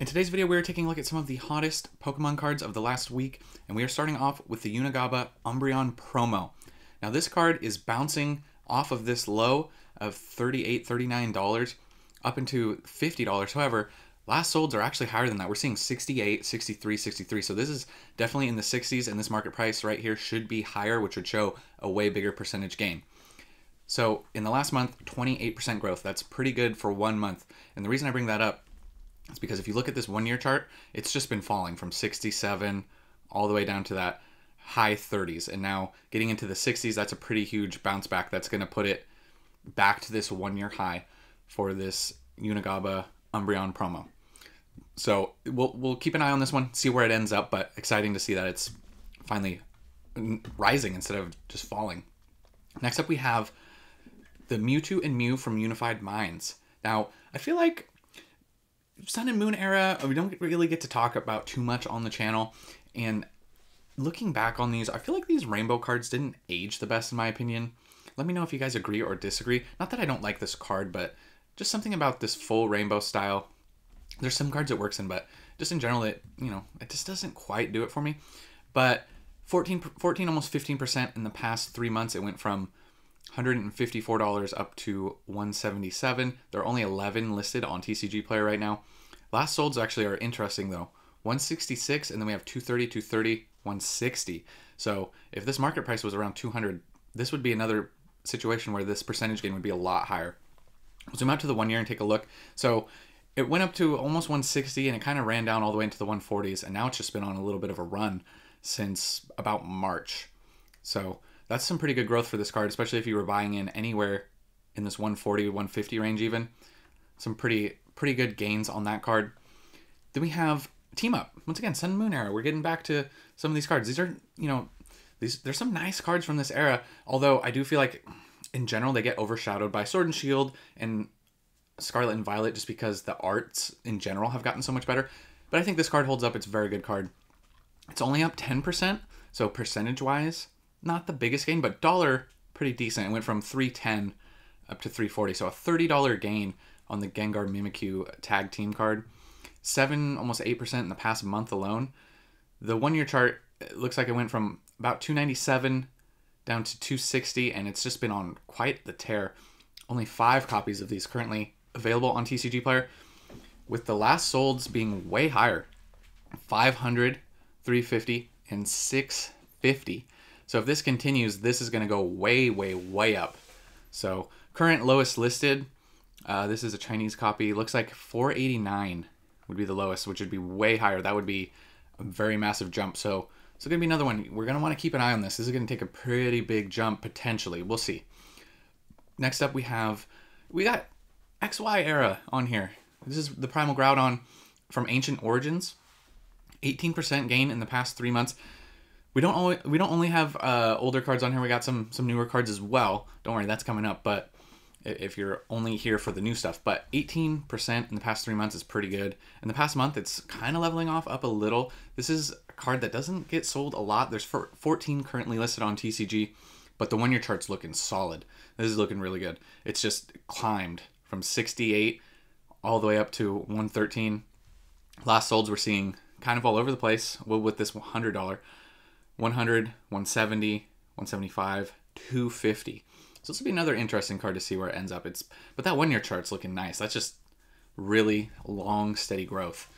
In today's video, we're taking a look at some of the hottest Pokemon cards of the last week, and we are starting off with the Unigaba Umbreon promo. Now, this card is bouncing off of this low of $38, $39 up into $50. However, last solds are actually higher than that. We're seeing 68, 63, 63. So this is definitely in the 60s, and this market price right here should be higher, which would show a way bigger percentage gain. So in the last month, 28% growth. That's pretty good for one month. And the reason I bring that up it's because if you look at this one year chart, it's just been falling from 67 all the way down to that high 30s. And now getting into the 60s, that's a pretty huge bounce back. That's going to put it back to this one year high for this Unigaba Umbreon promo. So we'll, we'll keep an eye on this one, see where it ends up, but exciting to see that it's finally rising instead of just falling. Next up, we have the Mewtwo and Mew from Unified Minds. Now, I feel like Sun and Moon era, we don't really get to talk about too much on the channel. And looking back on these, I feel like these rainbow cards didn't age the best in my opinion. Let me know if you guys agree or disagree. Not that I don't like this card, but just something about this full rainbow style. There's some cards it works in, but just in general, it you know it just doesn't quite do it for me. But 14, 14 almost 15% in the past three months. It went from $154 up to 177 There are only 11 listed on TCG Player right now. Last solds actually are interesting though. 166 and then we have 230, 230, 160. So if this market price was around 200, this would be another situation where this percentage gain would be a lot higher. Zoom out to the one year and take a look. So it went up to almost 160 and it kind of ran down all the way into the 140s and now it's just been on a little bit of a run since about March. So that's some pretty good growth for this card, especially if you were buying in anywhere in this 140 150 range even. Some pretty pretty good gains on that card. Then we have Team Up. Once again, Sun Moon era. We're getting back to some of these cards. These are, you know, these there's some nice cards from this era, although I do feel like in general they get overshadowed by Sword and Shield and Scarlet and Violet just because the arts in general have gotten so much better. But I think this card holds up. It's a very good card. It's only up 10%, so percentage wise, not the biggest gain, but dollar pretty decent. It went from 310 up to 340, so a $30 gain on the Gengar Mimikyu tag team card. Seven, almost eight percent in the past month alone. The one-year chart looks like it went from about 297 down to 260, and it's just been on quite the tear. Only five copies of these currently available on TCG Player, with the last solds being way higher 500, 350, and 650. So if this continues, this is going to go way, way, way up. So current lowest listed, uh, this is a Chinese copy. Looks like 489 would be the lowest, which would be way higher. That would be a very massive jump. So it's going to be another one. We're going to want to keep an eye on this. This is going to take a pretty big jump potentially. We'll see. Next up, we have we got XY era on here. This is the Primal Groudon from Ancient Origins. 18% gain in the past three months. We don't only we don't only have uh, older cards on here. We got some some newer cards as well. Don't worry, that's coming up. But if you're only here for the new stuff, but 18% in the past three months is pretty good. In the past month, it's kind of leveling off up a little. This is a card that doesn't get sold a lot. There's 14 currently listed on TCG, but the one year chart's looking solid. This is looking really good. It's just climbed from 68 all the way up to 113. Last solds we're seeing kind of all over the place with this $100 100, 170, 175, 250. So this will be another interesting card to see where it ends up. It's but that one year chart's looking nice. That's just really long, steady growth.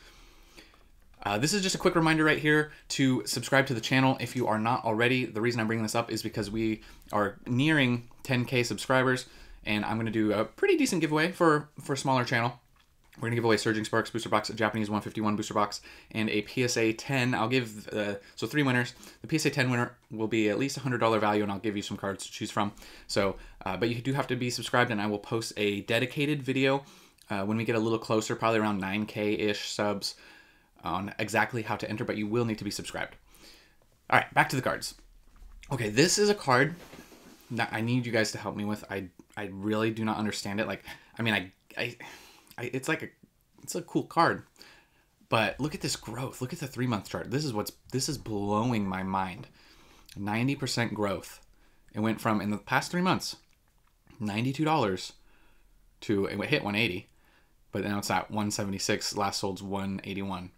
Uh, this is just a quick reminder right here to subscribe to the channel if you are not already. The reason I'm bringing this up is because we are nearing 10k subscribers, and I'm going to do a pretty decent giveaway for for a smaller channel. We're gonna give away Surging Sparks booster box, a Japanese 151 booster box, and a PSA 10. I'll give uh, so three winners. The PSA 10 winner will be at least a hundred dollar value, and I'll give you some cards to choose from. So, uh, but you do have to be subscribed, and I will post a dedicated video uh, when we get a little closer, probably around 9k ish subs, on exactly how to enter. But you will need to be subscribed. All right, back to the cards. Okay, this is a card that I need you guys to help me with. I I really do not understand it. Like, I mean, I I, it's like a it's a cool card. But look at this growth. Look at the three month chart. This is what's this is blowing my mind. 90% growth. It went from in the past three months, $92 to it hit 180 but now it's at 176. Last sold's 181.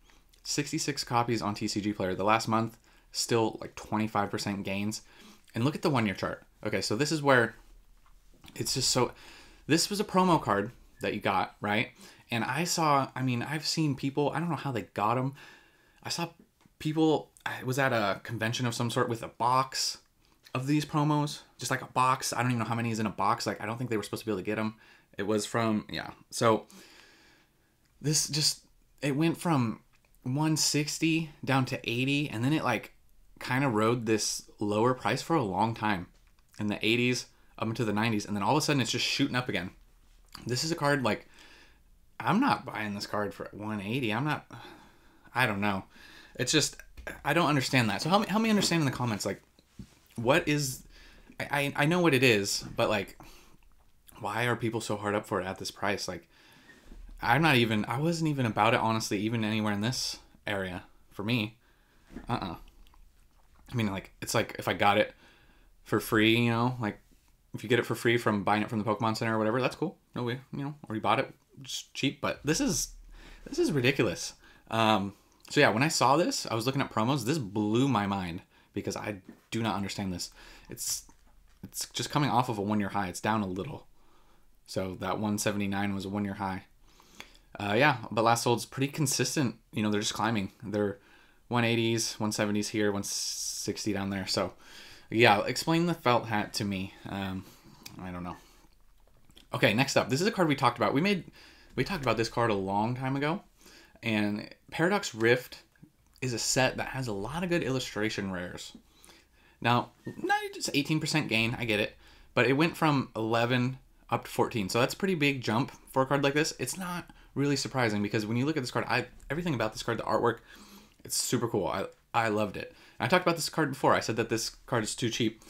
66 copies on TCG Player. The last month, still like 25% gains. And look at the one year chart. Okay, so this is where it's just so. This was a promo card that you got, right? And I saw, I mean, I've seen people, I don't know how they got them. I saw people, I was at a convention of some sort with a box of these promos, just like a box. I don't even know how many is in a box. Like, I don't think they were supposed to be able to get them. It was from, yeah. So this just, it went from 160 down to 80, and then it like kind of rode this lower price for a long time in the 80s up into the 90s, and then all of a sudden it's just shooting up again. This is a card like I'm not buying this card for 180. I'm not. I don't know. It's just I don't understand that. So help me help me understand in the comments like what is I I, I know what it is, but like why are people so hard up for it at this price? Like I'm not even I wasn't even about it honestly even anywhere in this area for me. Uh-uh. I mean like it's like if I got it for free, you know, like if you get it for free from buying it from the Pokemon Center or whatever, that's cool. No way, you know, or you bought it just cheap. But this is this is ridiculous. Um, so yeah, when I saw this, I was looking at promos. This blew my mind because I do not understand this. It's it's just coming off of a one year high. It's down a little. So that 179 was a one year high. Uh, yeah, but last sold's pretty consistent. You know, they're just climbing. They're 180s, 170s here, 160 down there. So yeah, explain the felt hat to me. Um, I don't know. Okay, next up, this is a card we talked about. We made we talked about this card a long time ago, and Paradox Rift is a set that has a lot of good illustration rares. Now, not just 18% gain, I get it, but it went from 11 up to 14, so that's a pretty big jump for a card like this. It's not really surprising because when you look at this card, I everything about this card, the artwork, it's super cool. I I loved it. I talked about this card before. I said that this card is too cheap.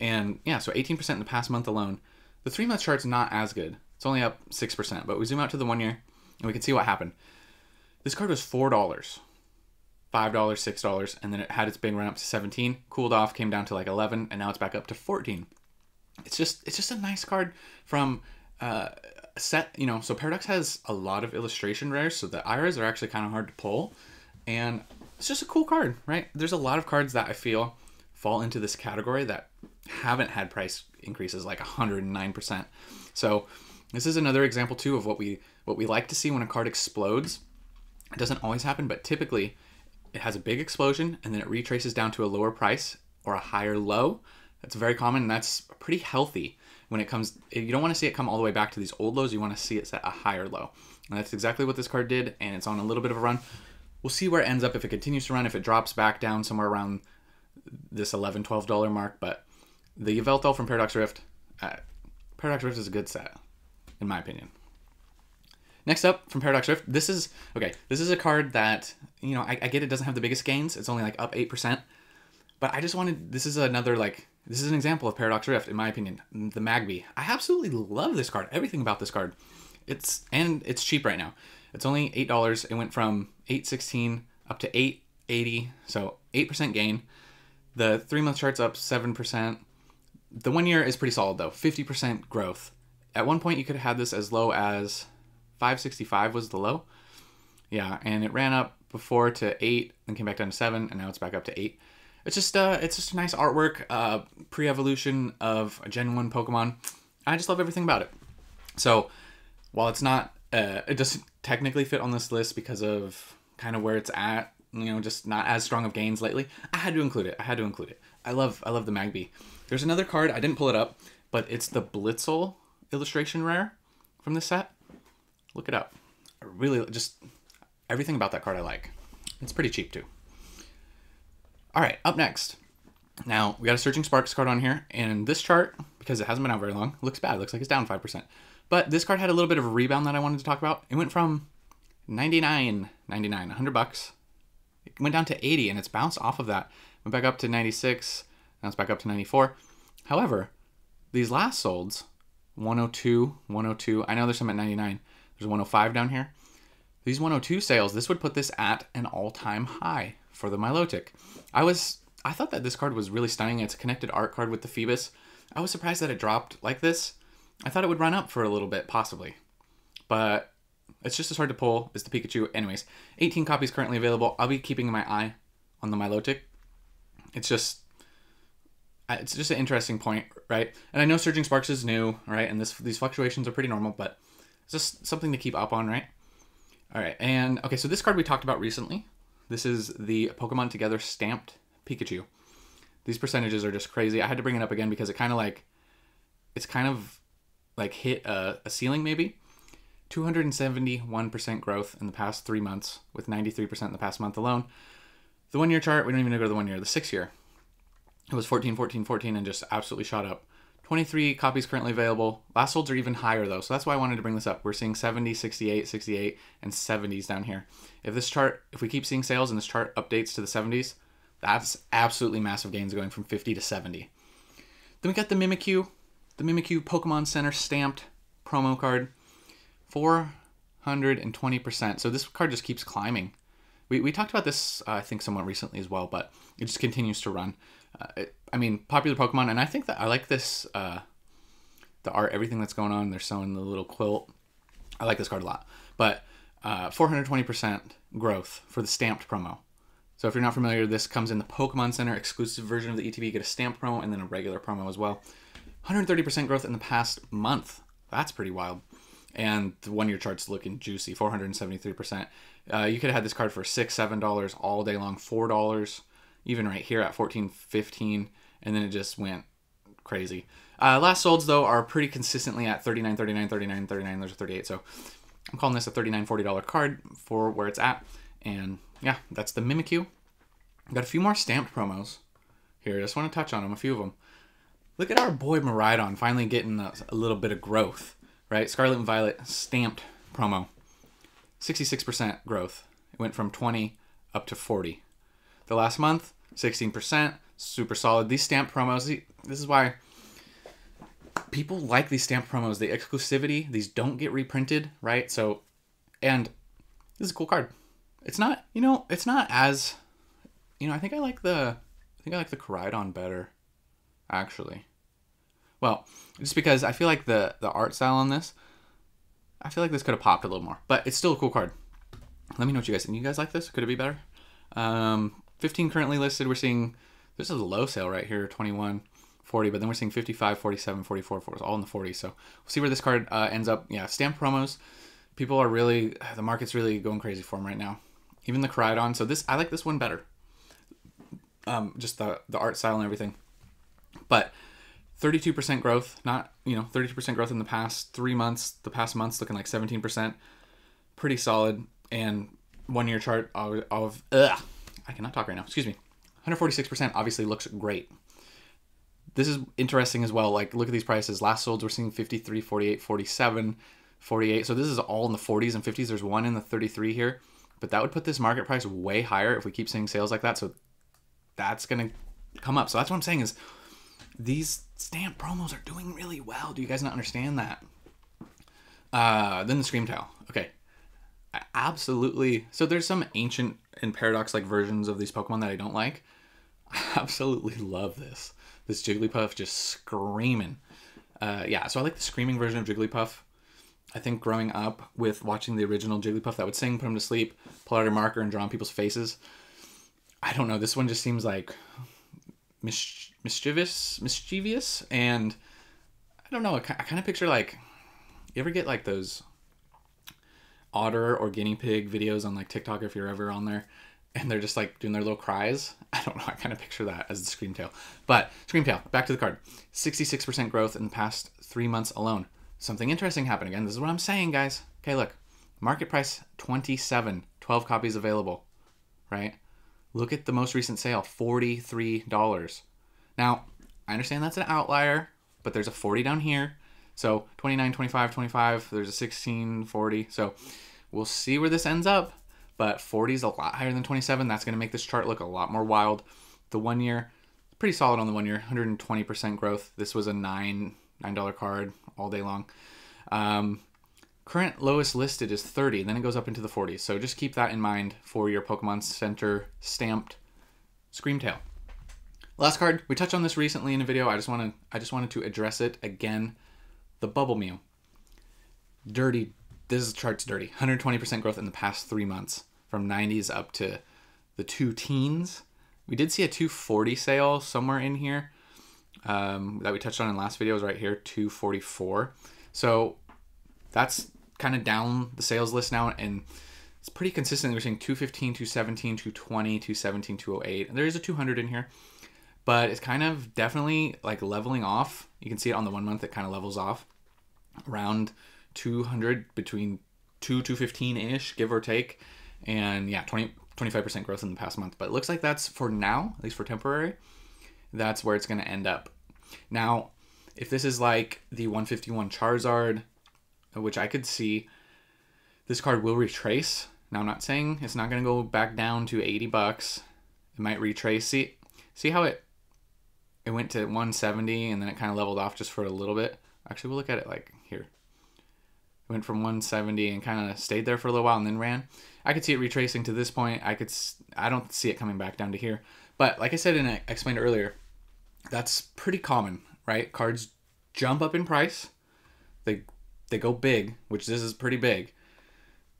And yeah, so 18% in the past month alone. The three month chart's not as good. It's only up 6%. But we zoom out to the one year and we can see what happened. This card was $4, $5, $6, and then it had its big run up to 17, cooled off, came down to like 11, and now it's back up to 14. It's just it's just a nice card from uh, a set, you know, so Paradox has a lot of illustration rares, so the IRAs are actually kind of hard to pull. And it's just a cool card, right? There's a lot of cards that I feel fall into this category that haven't had price increases like 109%. So this is another example too of what we what we like to see when a card explodes. It doesn't always happen, but typically it has a big explosion and then it retraces down to a lower price or a higher low. That's very common and that's pretty healthy when it comes you don't want to see it come all the way back to these old lows, you want to see it set a higher low. And that's exactly what this card did and it's on a little bit of a run. We'll see where it ends up if it continues to run, if it drops back down somewhere around this 11 $12 mark. But the Yveltal from Paradox Rift, uh, Paradox Rift is a good set, in my opinion. Next up from Paradox Rift, this is okay. This is a card that you know I, I, get it doesn't have the biggest gains. It's only like up eight percent, but I just wanted this is another like this is an example of Paradox Rift in my opinion. The Magby, I absolutely love this card. Everything about this card, it's and it's cheap right now. It's only eight dollars. It went from eight sixteen up to eight eighty, so eight percent gain. The three month chart's up seven percent. The one year is pretty solid though, fifty percent growth. At one point, you could have had this as low as five sixty five was the low. Yeah, and it ran up before to eight, then came back down to seven, and now it's back up to eight. It's just uh, it's just a nice artwork, uh, pre-evolution of a Gen One Pokemon. I just love everything about it. So, while it's not, uh, it doesn't technically fit on this list because of kind of where it's at. You know, just not as strong of gains lately. I had to include it. I had to include it. I love I love the Magby. There's another card I didn't pull it up, but it's the Blitzle illustration rare from this set. Look it up. I really just everything about that card I like. It's pretty cheap too. All right, up next. Now we got a Surging Sparks card on here, and this chart because it hasn't been out very long looks bad. It looks like it's down five percent. But this card had a little bit of a rebound that I wanted to talk about. It went from 99, 99, 100 bucks. It went down to 80 and it's bounced off of that. Went back up to 96, now it's back up to 94. However, these last solds, 102, 102, I know there's some at 99. There's 105 down here. These 102 sales, this would put this at an all-time high for the Milotic. I was I thought that this card was really stunning. It's a connected art card with the Feebas. I was surprised that it dropped like this. I thought it would run up for a little bit, possibly. But it's just as hard to pull as the Pikachu. Anyways, 18 copies currently available. I'll be keeping my eye on the Milotic. It's just it's just an interesting point, right? And I know Surging Sparks is new, right? And this these fluctuations are pretty normal, but it's just something to keep up on, right? All right, and okay, so this card we talked about recently. This is the Pokemon Together stamped Pikachu. These percentages are just crazy. I had to bring it up again because it kind of like, it's kind of like hit a, a ceiling maybe. 271% growth in the past three months, with 93% in the past month alone. The one year chart, we don't even go to the one year, the six year. It was 14, 14, 14, and just absolutely shot up. 23 copies currently available. Last holds are even higher though, so that's why I wanted to bring this up. We're seeing 70, 68, 68, and 70s down here. If this chart, if we keep seeing sales and this chart updates to the 70s, that's absolutely massive gains going from 50 to 70. Then we got the Mimikyu, the Mimikyu Pokemon Center stamped promo card, 420%. So this card just keeps climbing. We, we talked about this, uh, I think, somewhat recently as well, but it just continues to run. Uh, it, I mean, popular Pokemon, and I think that I like this, uh, the art, everything that's going on. They're sewing the little quilt. I like this card a lot. But 420% uh, growth for the stamped promo. So if you're not familiar, this comes in the Pokemon Center exclusive version of the ETB. You get a stamped promo and then a regular promo as well. 130% growth in the past month. That's pretty wild. And the one year chart's looking juicy, 473%. Uh, you could have had this card for six, seven dollars all day long, four dollars even right here at 14, 15, and then it just went crazy. Uh, last solds though are pretty consistently at 39, 39, 39, 39. There's a 38, so I'm calling this a 39, 40 dollar card for where it's at. And yeah, that's the Mimikyu. Got a few more stamped promos here. I Just want to touch on them, a few of them. Look at our boy Miraidon finally getting a, a little bit of growth, right? Scarlet and Violet stamped promo. 66% growth. It went from 20 up to 40. The last month, 16%, super solid. These stamp promos, this is why people like these stamp promos. The exclusivity, these don't get reprinted, right? So, and this is a cool card. It's not, you know, it's not as, you know, I think I like the, I think I like the Koraidon better, actually. Well, just because I feel like the the art style on this, I feel like this could have popped a little more, but it's still a cool card. Let me know what you guys think. You guys like this? Could it be better? Um, 15 currently listed. We're seeing this is a low sale right here, 21, 40, but then we're seeing 55, 47, 44, 40, all in the 40s. So we'll see where this card uh, ends up. Yeah, stamp promos. People are really, the market's really going crazy for them right now. Even the Koraidon. So this, I like this one better. Um, just the, the art style and everything. But 32% growth, not, you know, 32% growth in the past three months. The past months looking like 17%. Pretty solid. And one year chart of, of ugh, I cannot talk right now. Excuse me. 146% obviously looks great. This is interesting as well. Like, look at these prices. Last solds, we're seeing 53, 48, 47, 48. So this is all in the 40s and 50s. There's one in the 33 here. But that would put this market price way higher if we keep seeing sales like that. So that's going to come up. So that's what I'm saying is these stamp promos are doing really well. Do you guys not understand that? Uh, then the Scream Screamtail. Okay. Absolutely. So there's some ancient and paradox like versions of these Pokemon that I don't like. I absolutely love this. This Jigglypuff just screaming. Uh, yeah, so I like the screaming version of Jigglypuff. I think growing up with watching the original Jigglypuff that would sing, put him to sleep, pull out a marker, and draw on people's faces. I don't know. This one just seems like mis- mischievous, mischievous, and I don't know. I, kind of picture like you ever get like those otter or guinea pig videos on like TikTok if you're ever on there and they're just like doing their little cries. I don't know. I kind of picture that as the Scream Tail. But scream tail. back to the card. 66% growth in the past three months alone. Something interesting happened again. This is what I'm saying, guys. Okay, look. Market price 27, 12 copies available, right? Look at the most recent sale, $43. Now, I understand that's an outlier, but there's a 40 down here. So 29, 25, 25, there's a 16, 40. So we'll see where this ends up, but 40 is a lot higher than 27. That's going to make this chart look a lot more wild. The one year, pretty solid on the one year, 120% growth. This was a nine $9 card all day long. Um, current lowest listed is 30, then it goes up into the 40s. So just keep that in mind for your Pokemon Center stamped Scream Tail. Last card, we touched on this recently in a video. I just want to I just wanted to address it again the Bubble Mew. Dirty, this chart's dirty. 120% growth in the past three months, from 90s up to the two teens. We did see a 240 sale somewhere in here um, that we touched on in last video is right here, 244. So that's kind of down the sales list now, and it's pretty consistent. We're seeing 215, 217, 220, 217, 208. And there is a 200 in here, but it's kind of definitely like leveling off. You can see it on the one month, it kind of levels off around 200 between 2 215 ish, give or take. And yeah, 20, 25% growth in the past month. But it looks like that's for now, at least for temporary, that's where it's going to end up. Now, if this is like the 151 Charizard, which I could see, this card will retrace. Now, I'm not saying it's not going to go back down to 80 bucks. It might retrace. See, see how it it went to 170 and then it kind of leveled off just for a little bit. Actually, we'll look at it like here. It went from 170 and kind of stayed there for a little while and then ran. I could see it retracing to this point. I could I don't see it coming back down to here. But like I said and I explained earlier, that's pretty common, right? Cards jump up in price. They they go big, which this is pretty big.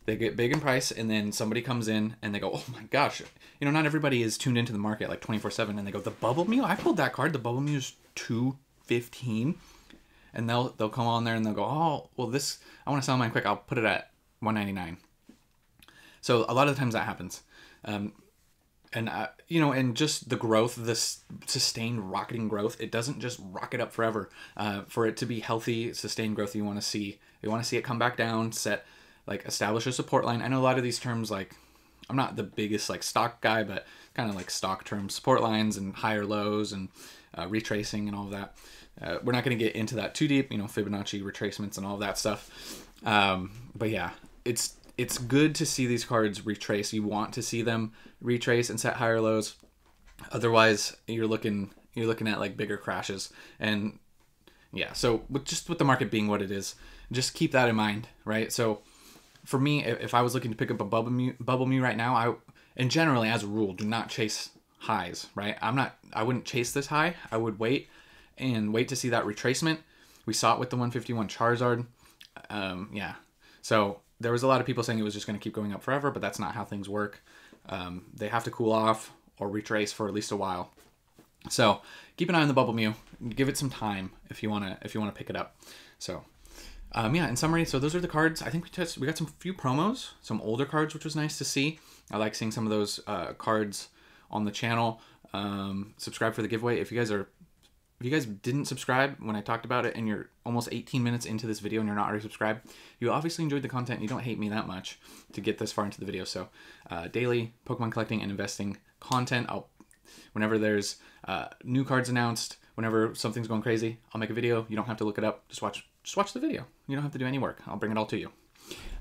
They get big in price, and then somebody comes in and they go, "Oh my gosh!" You know, not everybody is tuned into the market like twenty four seven, and they go, "The Bubble Mew, I pulled that card. The Bubble Mew is two fifteen, and they'll they'll come on there and they'll go, "Oh, well, this I want to sell mine quick. I'll put it at one ninety nine. So a lot of the times that happens. Um, and uh, you know, and just the growth, this sustained rocketing growth, it doesn't just rocket up forever. Uh, for it to be healthy, sustained growth, you want to see, you want to see it come back down, set, like establish a support line. I know a lot of these terms, like, I'm not the biggest like stock guy, but kind of like stock terms, support lines and higher lows and uh, retracing and all of that. Uh, we're not going to get into that too deep, you know, Fibonacci retracements and all that stuff. Um, but yeah, it's it's good to see these cards retrace. You want to see them retrace and set higher lows. Otherwise, you're looking you're looking at like bigger crashes. And yeah, so with just with the market being what it is, just keep that in mind, right? So for me, if I was looking to pick up a bubble mew, bubble mew right now, I and generally as a rule do not chase highs, right? I'm not I wouldn't chase this high. I would wait and wait to see that retracement. We saw it with the 151 Charizard. Um, yeah. So there was a lot of people saying it was just going to keep going up forever, but that's not how things work. Um, they have to cool off or retrace for at least a while. So keep an eye on the Bubble Mew. Give it some time if you wanna if you wanna pick it up. So um, yeah, in summary, so those are the cards. I think we just we got some few promos, some older cards, which was nice to see. I like seeing some of those uh, cards on the channel. Um, subscribe for the giveaway. If you guys are if you guys didn't subscribe when I talked about it and you're almost 18 minutes into this video and you're not already subscribed, you obviously enjoyed the content. You don't hate me that much to get this far into the video. So uh, daily Pokemon collecting and investing content. I'll whenever there's uh, new cards announced, whenever something's going crazy, I'll make a video. You don't have to look it up. Just watch just watch the video. You don't have to do any work. I'll bring it all to you.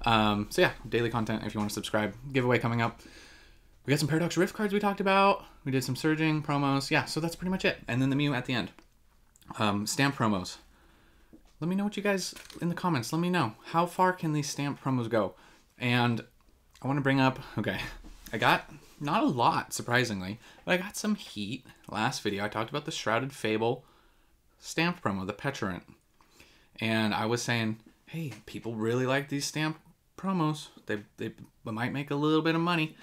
Um, so yeah, daily content if you want to subscribe. Giveaway coming up. We got some Paradox Rift cards we talked about. We did some Surging promos. Yeah, so that's pretty much it. And then the Mew at the end. Um, stamp promos. Let me know what you guys in the comments. Let me know how far can these stamp promos go. And I want to bring up. Okay, I got not a lot surprisingly, but I got some heat last video. I talked about the Shrouded Fable stamp promo, the Pecharunt, and I was saying, hey, people really like these stamp promos. They they might make a little bit of money,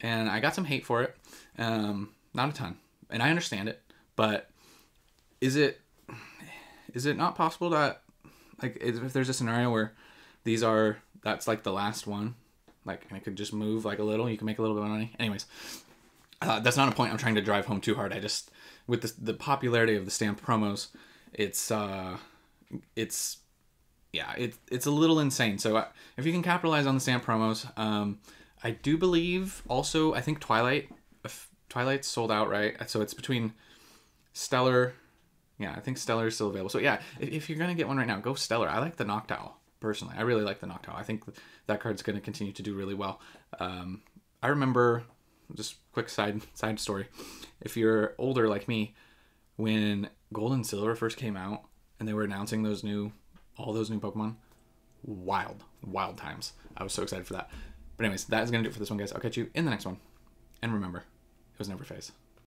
and I got some hate for it. Um, not a ton, and I understand it, but is it is it not possible that like if there's a scenario where these are that's like the last one like and it could just move like a little you can make a little bit of money? Anyways uh, that's not a point i'm trying to drive home too hard. I just with the, the popularity of the stamp promos it's uh it's yeah it, it's a little insane. So uh, if you can capitalize on the stamp promos um i do believe also i think twilight twilight's sold out right? So it's between stellar yeah, I think Stellar is still available. So yeah, if, if you're gonna get one right now, go Stellar. I like the Noctowl personally. I really like the Noctowl. I think that card's gonna continue to do really well. Um, I remember just quick side side story. If you're older like me, when Gold and Silver first came out and they were announcing those new all those new Pokemon, wild, wild times. I was so excited for that. But anyways, that is gonna do it for this one, guys. I'll catch you in the next one. And remember, it was never phase.